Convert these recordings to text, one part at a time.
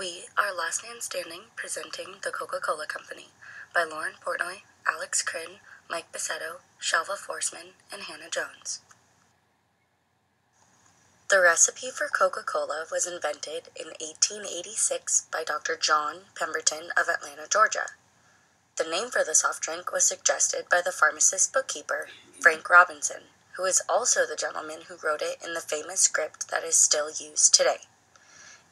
We are Last Man Standing, presenting The Coca Cola Company by Lauren Portnoy, Alex Crin, Mike Besetto, Shelva Forsman, and Hannah Jones. The recipe for Coca Cola was invented in 1886 by Dr. John Pemberton of Atlanta, Georgia. The name for the soft drink was suggested by the pharmacist bookkeeper, Frank Robinson, who is also the gentleman who wrote it in the famous script that is still used today.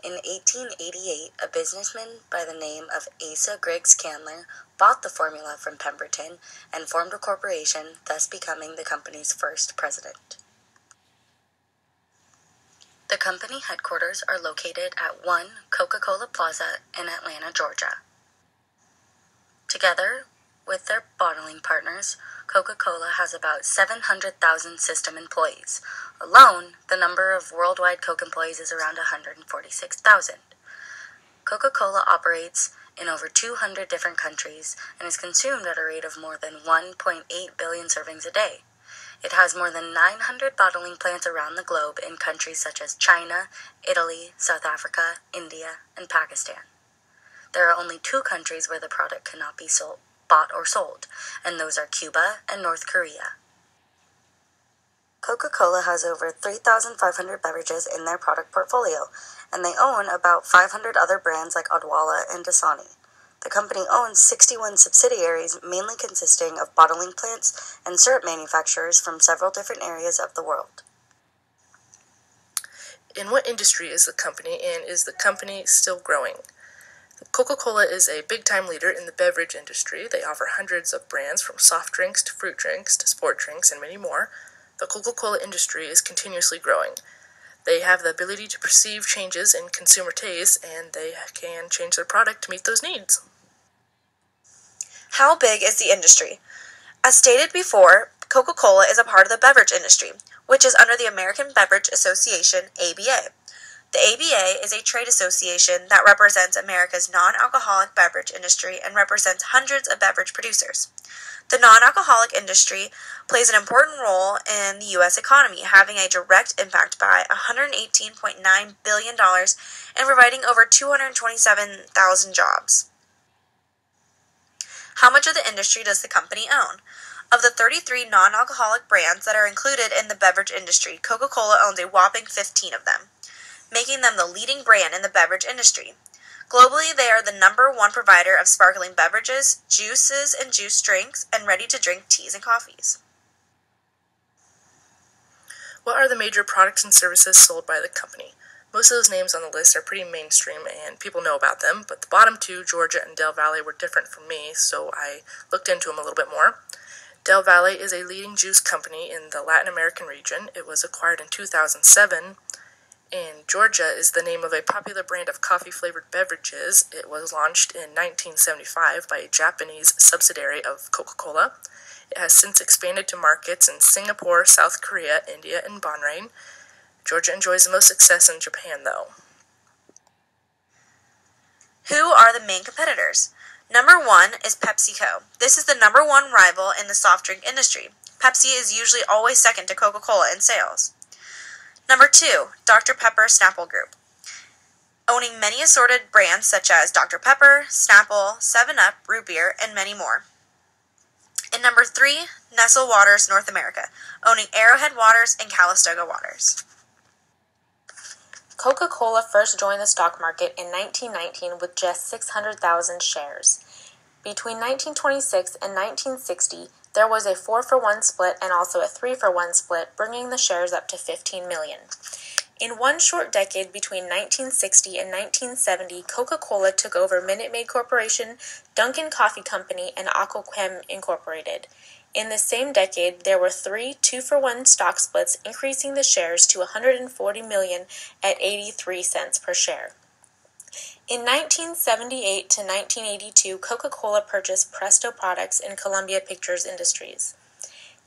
In 1888, a businessman by the name of Asa Griggs Candler bought the formula from Pemberton and formed a corporation, thus becoming the company's first president. The company headquarters are located at 1 Coca Cola Plaza in Atlanta, Georgia. Together with their bottling partners, Coca Cola has about 700,000 system employees. Alone, the number of worldwide Coke employees is around 146,000. Coca Cola operates in over 200 different countries and is consumed at a rate of more than 1.8 billion servings a day. It has more than 900 bottling plants around the globe in countries such as China, Italy, South Africa, India, and Pakistan. There are only two countries where the product cannot be sold, bought or sold, and those are Cuba and North Korea. Coca Cola has over 3,500 beverages in their product portfolio, and they own about 500 other brands like Odwalla and Dasani. The company owns 61 subsidiaries, mainly consisting of bottling plants and syrup manufacturers from several different areas of the world. In what industry is the company, and is the company still growing? Coca Cola is a big time leader in the beverage industry. They offer hundreds of brands from soft drinks to fruit drinks to sport drinks and many more. The Coca Cola industry is continuously growing. They have the ability to perceive changes in consumer tastes and they can change their product to meet those needs. How big is the industry? As stated before, Coca Cola is a part of the beverage industry, which is under the American Beverage Association, ABA. The ABA is a trade association that represents America's non alcoholic beverage industry and represents hundreds of beverage producers. The non alcoholic industry plays an important role in the U.S. economy, having a direct impact by $118.9 billion and providing over 227,000 jobs. How much of the industry does the company own? Of the 33 non alcoholic brands that are included in the beverage industry, Coca Cola owns a whopping 15 of them making them the leading brand in the beverage industry. Globally, they are the number one provider of sparkling beverages, juices and juice drinks, and ready to drink teas and coffees. What are the major products and services sold by the company? Most of those names on the list are pretty mainstream and people know about them, but the bottom two, Georgia and Del Valle, were different from me, so I looked into them a little bit more. Del Valle is a leading juice company in the Latin American region. It was acquired in 2007 in Georgia is the name of a popular brand of coffee flavored beverages. It was launched in 1975 by a Japanese subsidiary of Coca Cola. It has since expanded to markets in Singapore, South Korea, India, and Bahrain. Georgia enjoys the most success in Japan, though. Who are the main competitors? Number one is PepsiCo. This is the number one rival in the soft drink industry. Pepsi is usually always second to Coca Cola in sales. Number two, Dr. Pepper Snapple Group. Owning many assorted brands such as Dr. Pepper, Snapple, 7-Up, Root Beer, and many more. And number three, Nestle Waters North America, owning Arrowhead Waters and Calistoga Waters. Coca Cola first joined the stock market in 1919 with just 600,000 shares. Between 1926 and 1960, there was a 4 for 1 split and also a 3 for 1 split, bringing the shares up to 15 million. In one short decade between 1960 and 1970, Coca Cola took over Minute Maid Corporation, Duncan Coffee Company, and Aqua-Chem Incorporated. In the same decade, there were three two for one stock splits, increasing the shares to 140 million at 83 cents per share. In 1978 to 1982, Coca Cola purchased Presto Products and Columbia Pictures Industries.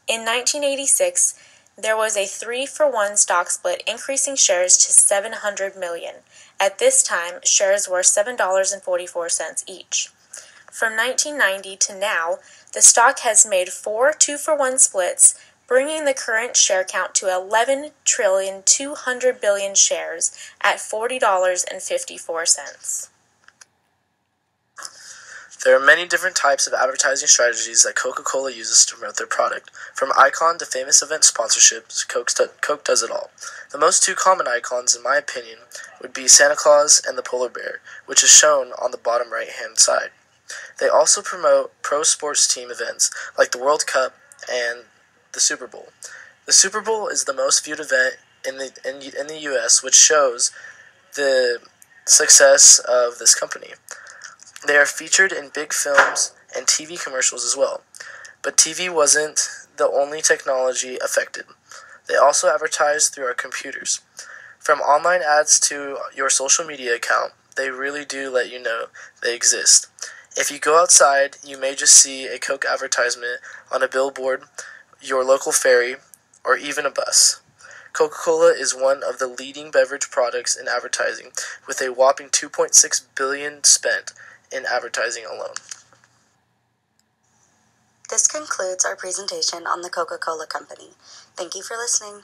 In 1986, there was a 3 for 1 stock split, increasing shares to 700 million. At this time, shares were $7.44 each. From 1990 to now, the stock has made four 2 for 1 splits, bringing the current share count to 11 trillion 200 billion shares at $40.54. There are many different types of advertising strategies that Coca Cola uses to promote their product. From icon to famous event sponsorships, Coke, Coke does it all. The most two common icons, in my opinion, would be Santa Claus and the polar bear, which is shown on the bottom right hand side. They also promote pro sports team events like the World Cup and the Super Bowl. The Super Bowl is the most viewed event in the in, in the US, which shows the success of this company. They are featured in big films and TV commercials as well. But TV wasn't the only technology affected. They also advertise through our computers. From online ads to your social media account, they really do let you know they exist. If you go outside, you may just see a Coke advertisement on a billboard, your local ferry, or even a bus. Coca Cola is one of the leading beverage products in advertising, with a whopping 2.6 billion spent in advertising alone. This concludes our presentation on the Coca Cola Company. Thank you for listening.